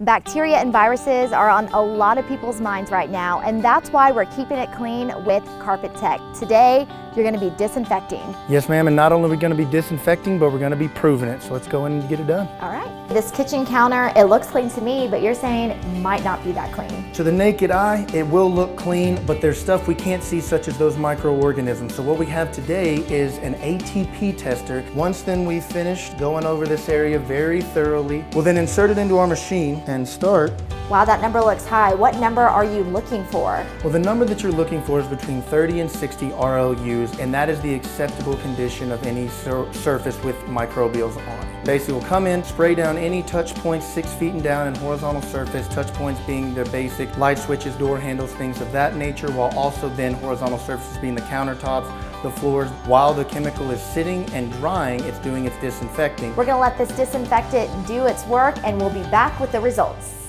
Bacteria and viruses are on a lot of people's minds right now, and that's why we're keeping it clean with Carpet Tech. Today, you're gonna be disinfecting. Yes, ma'am, and not only are we gonna be disinfecting, but we're gonna be proving it. So let's go in and get it done. All right. This kitchen counter, it looks clean to me, but you're saying it might not be that clean. To the naked eye, it will look clean, but there's stuff we can't see, such as those microorganisms. So what we have today is an ATP tester. Once then we've finished going over this area very thoroughly, we'll then insert it into our machine and start Wow, that number looks high. What number are you looking for? Well, the number that you're looking for is between 30 and 60 RLUs, and that is the acceptable condition of any sur surface with microbials on it. Basically, we'll come in, spray down any touch points six feet and down and horizontal surface, touch points being the basic light switches, door handles, things of that nature, while also then horizontal surfaces being the countertops, the floors. While the chemical is sitting and drying, it's doing its disinfecting. We're gonna let this disinfectant do its work and we'll be back with the results.